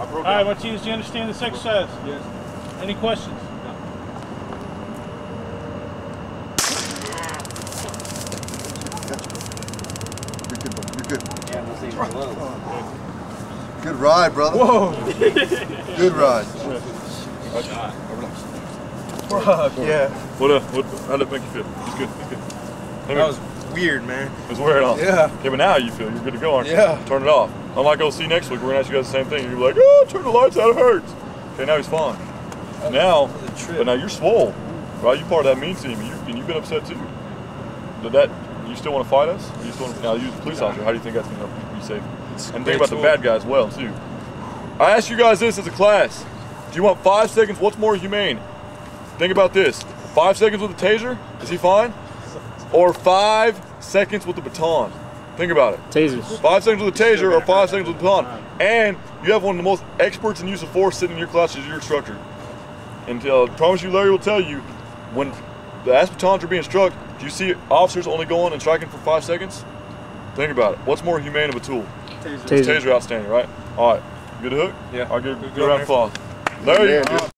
I broke All right, Martinez, do you understand this exercise? Yes. Any questions? You're good, bro. You're good. Yeah, we'll see if it. Good ride, brother. Whoa. Good ride. Fuck, yeah. What, uh, what, how'd it make you feel? It's good, it's good. Hey, That was weird, man. It's wearing off. Yeah. Okay, but now you feel you're good to go, aren't you? Yeah. Turn it off. Unlike OC next week, we're gonna ask you guys the same thing. You're like, oh, turn the lights out, it hurts. Okay, now he's fine. Now, was a trip. but now you're swole, right? You part of that mean team, you, and you've been upset too. Did that? You still want to fight us? You still want to, now you the police officer. How do you think that's gonna help you be safe? And think about the bad guy as well too. I asked you guys this as a class. Do you want five seconds? What's more humane? Think about this. Five seconds with a taser, is he fine? Or five seconds with the baton? Think about it. Tasers. Five seconds with a taser or five seconds with a baton. And you have one of the most experts in use of force sitting in your class as your instructor. And uh, I promise you, Larry will tell you, when the ASP batons are being struck, do you see officers only going and striking for five seconds? Think about it. What's more humane of a tool? Taser. Taser outstanding, right? All right. Good hook? Yeah. I'll give Good good round of go, applause. Larry, man.